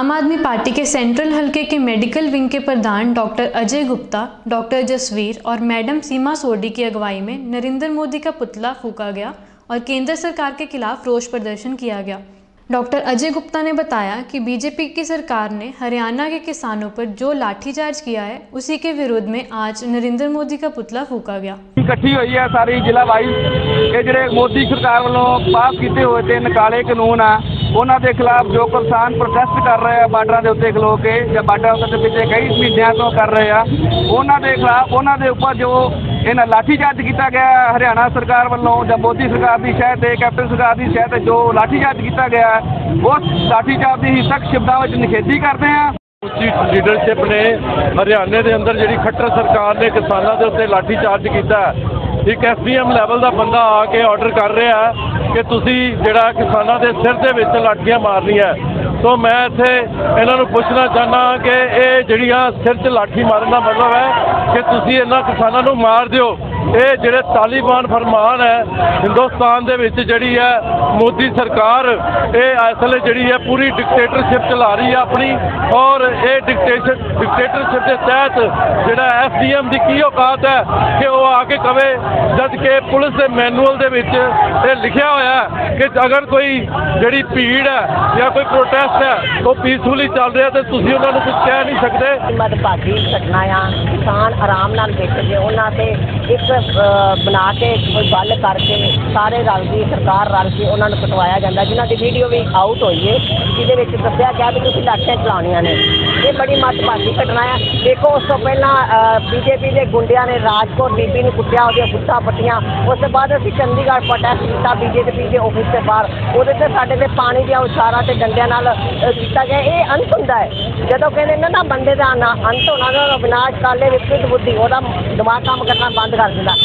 आम आदमी पार्टी के सेंट्रल हलके के मेडिकल विंग के प्रधान डॉक्टर अजय गुप्ता डॉक्टर जसवीर और मैडम सीमा सोडी की अगुवाई में नरेंद्र मोदी का पुतला फूका गया और केंद्र सरकार के खिलाफ रोष प्रदर्शन किया गया डॉक्टर अजय गुप्ता ने बताया कि बीजेपी की सरकार ने हरियाणा के किसानों पर जो लाठीचार्ज किया है उसी के विरोध में आज नरेंद्र मोदी का पुतला फूका गया ਇਕੱਠੀ ਹੋਈ ਹੈ ਸਾਰੀ ਜ਼ਿਲ੍ਹਾ ਵਾਈਜ਼ ਇਹ ਜਿਹੜੇ ਮੋਦੀ ਸਰਕਾਰ ਵੱਲੋਂ ਪਾਸ ਕੀਤੇ ਹੋਏ ਤਿੰਨ ਕਾਲੇ ਕਾਨੂੰਨ ਆ ਉਹਨਾਂ ਦੇ ਖਿਲਾਫ ਜੋ ਕਿਸਾਨ ਪ੍ਰੋਟੈਸਟ ਕਰ ਰਹੇ ਆ ਬਾਰਡਰਾਂ ਦੇ ਉੱਤੇ ਖਲੋ ਕੇ ਜਾਂ ਬਾਰਡਰਾਂ ਦੇ ਪਿੱਛੇ ਕਈ ਮਹੀਨਿਆਂ ਤੋਂ ਕਰ ਰਹੇ ਆ ਉਹਨਾਂ ਦੇ ਖਿਲਾਫ ਉਹਨਾਂ ਦੇ ਉੱਪਰ ਜੋ ਇਹਨਾਂ ਲਾਠੀਚਾਰਜ ਕੀਤਾ ਗਿਆ ਹਰਿਆਣਾ ਸਰਕਾਰ ਵੱਲੋਂ ਜਾਂ ਮੋਦੀ ਸਰਕਾਰ ਦੀ ਸ਼ਹਿ ਤੇ ਕੈਪਟਨ ਸਰਕਾਰ ਦੀ ਸ਼ਹਿ ਤੇ ਜੋ ਲਾਠੀਚਾਰਜ ਕੀਤਾ ਗਿਆ ਹੈ, ਉਸ ਲਾਠੀਚਾਰਜ ਦੀ ਹੀ ਸਖਤ ਸ਼ਬਦਾਂ ਵਿੱਚ ਨਿਖੇਧੀ ਕਰਦੇ ਆ। ਉੱਚੀ ਲੀਡਰਸ਼ਿਪ ਨੇ ਹਰਿਆਣੇ ਦੇ ਅੰਦਰ ਜਿਹੜੀ ਖੱਟਰ ਸਰਕਾਰ ਨੇ ਕਿਸਾਨਾਂ ਦੇ ਉੱਤੇ ਲਾਠੀਚਾਰਜ ਕੀਤਾ ਇੱਕ ਐਸਡੀਐਮ ਲੈਵਲ ਦਾ ਬੰਦਾ ਆ ਕੇ ਆਰਡਰ ਕਰ ਰਿਹਾ ਹੈ ਕਿ ਤੁਸੀਂ ਜਿਹੜਾ ਕਿਸਾਨਾਂ ਦੇ ਸਿਰ ਦੇ ਵਿੱਚ ਲਾਠੀਆਂ ਮਾਰਨੀਆਂ ਸੋ ਮੈਂ ਇੱਥੇ ਇਹਨਾਂ ਨੂੰ ਪੁੱਛਣਾ ਚਾਹਨਾ ਕਿ ਇਹ ਜਿਹੜੀਆਂ ਸਿਰ 'ਚ ਲਾਠੀ ਮਾਰਨ ਦਾ ਮਤਲਬ ਹੈ ਕਿ ਤੁਸੀਂ ਇਹਨਾਂ ਕਿਸਾਨਾਂ ਨੂੰ ਮਾਰ ਦਿਓ। ਇਹ ਜਿਹੜੇ ਤਾਲਿਬਾਨ ਫਰਮਾਨ ਹੈ, ਹਿੰਦੁਸਤਾਨ ਦੇ ਵਿੱਚ ਜਿਹੜੀ ਹੈ ਮੋਦੀ ਸਰਕਾਰ, ਇਹ ਅਸਲ ਜਿਹੜੀ ਹੈ ਪੂਰੀ ਡਿਕਟੇਟਰਸ਼ਿਪ ਚਲਾ ਰਹੀ ਹੈ ਆਪਣੀ ਔਰ ਇਹ ਡਿਕਟੇਟਰ ਡਿਕਟੇਟਰਸ਼ਿਪ ਦੇ ਤਹਿਤ ਜਿਹੜਾ ਐਸਡੀਐਮ ਦੀ ਕੀ ਔਕਾਤ ਹੈ ਕਿ ਉਹ ਆ ਕੇ ਕਵੇ, ਜਦ ਕਿ ਪੁਲਿਸ ਦੇ ਮੈਨੂਅਲ ਦੇ ਵਿੱਚ ਇਹ ਲਿਖਿਆ ਹੋਇਆ ਹੈ ਕਿ ਅਗਰ ਕੋਈ ਜਿਹੜੀ ਭੀੜ ਹੈ ਜਾਂ ਕੋਈ ਪ੍ਰੋਟੈਸਟ ਹੈ, ਉਹ ਪੀਸਫੁਲੀ ਚੱਲ ਰਿਹਾ ਤੇ ਤੁਸੀਂ ਉਹਨਾਂ ਨੂੰ ਕੁਝ ਕਹਿ ਨਹੀਂ ਸਕਦੇ। ਮਦਭਾਗੀ ਘਟਨਾ ਆ, ਕਿਸਾਨ ਆਰਾਮ ਨਾਲ ਬੈਠੇ ਉਹਨਾਂ ਤੇ ਇੱਕ ਬਣਾ ਕੇ ਕੋਈ ਗੱਲ ਕਰਕੇ, ਸਾਰੇ ਰਲ ਕੇ, ਸਰਕਾਰ ਰਲ ਕੇ ਉਹਨਾਂ ਨੂੰ ਕਟਵਾਇਆ ਜਾਂਦਾ, ਜਿਨ੍ਹਾਂ ਦੀ ਵੀਡੀਓ ਵੀ ਆਊਟ ਹੋਈ ਹੈ ਜਿਹਦੇ ਵਿੱਚ ਦੱਸਿਆ ਗਿਆ ਵੀ ਤੁਸੀਂ ਲਾਠੀਆਂ ਚਲਾਉਣੀਆਂ ਨੇ। ਇਹ ਬੜੀ ਮਦਭਾਗੀ ਘਟਨਾ ਆ। ਦੇਖੋ, ਉਸ ਤੋਂ ਪਹਿਲਾਂ ਬੀਜੇਪੀ ਦੇ ਗੁੰਡਿਆਂ ਨੇ ਰਾਜਕੋਟ ਬੀਬੀ ਨੂੰ ਕੁੱਟਿਆ, ਉਹਦੀਆਂ ਗੁੱਠਾਂ ਪੱਟੀਆਂ। ਉਸ ਤੋਂ ਬਾਅਦ ਅਸੀਂ ਚੰਡੀਗੜ੍ਹ ਪ੍ਰੋਟੈਸਟ ਕੀਤਾ ਬੀਜੇਪੀ ਦੇ ਆਫਿਸ ਦੇ ਬਾਹਰ। ਉਹਦੇ ਤੇ ਸਾਡੇ ਤੇ ਪਾਣੀ ਦੀਆਂ ਉਛਾਰਾਂ ਤੇ ਡੰਡਿਆਂ ਨਾਲ ਕੀਤਾ ਗਿਆ। ਇਹ ਅੰਤ ਹੁੰਦਾ ਹੈ। ਜਦੋਂ ਕਹਿੰਦੇ ਨੇ ਨਾ, ਬੰਦੇ ਦਾ ਅੰਤ ਹੋਣਾ ਨਾ ਵਿਨਾਸ਼ ਕਾਲੇ ਵਿਕਸਿਤ ਬੁੱਧੀ, ਉਹਦਾ ਦਿਮਾਗ ਕੰਮ ਕਰਨਾ ਬੰਦ ਕਰ ਦਿੰਦਾ।